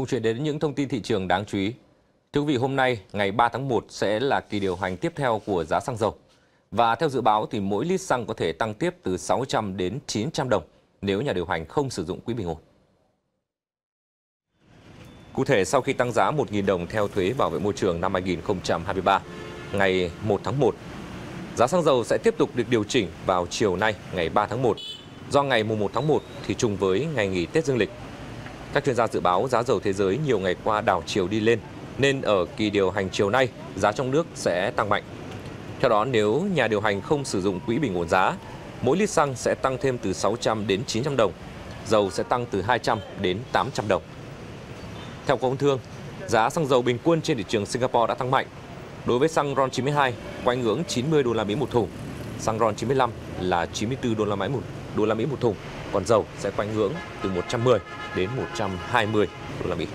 Cùng chuyển đến những thông tin thị trường đáng chú ý. Thưa quý vị, hôm nay, ngày 3 tháng 1 sẽ là kỳ điều hành tiếp theo của giá xăng dầu. Và theo dự báo thì mỗi lít xăng có thể tăng tiếp từ 600 đến 900 đồng nếu nhà điều hành không sử dụng quỹ bình ổn. Cụ thể, sau khi tăng giá 1.000 đồng theo thuế bảo vệ môi trường năm 2023, ngày 1 tháng 1, giá xăng dầu sẽ tiếp tục được điều chỉnh vào chiều nay, ngày 3 tháng 1. Do ngày 1 tháng 1 thì trùng với ngày nghỉ Tết Dương lịch. Các chuyên gia dự báo giá dầu thế giới nhiều ngày qua đảo chiều đi lên, nên ở kỳ điều hành chiều nay, giá trong nước sẽ tăng mạnh. Theo đó, nếu nhà điều hành không sử dụng quỹ bình ổn giá, mỗi lít xăng sẽ tăng thêm từ 600 đến 900 đồng, dầu sẽ tăng từ 200 đến 800 đồng. Theo Công Thương, giá xăng dầu bình quân trên thị trường Singapore đã tăng mạnh. Đối với xăng RON 92 quanh ngưỡng 90 đô la Mỹ một thùng, xăng RON 95 là 94 đô la Mỹ một đô la Mỹ một thùng, còn dầu sẽ quanh ngưỡng từ 110 đến 120 đô la Mỹ.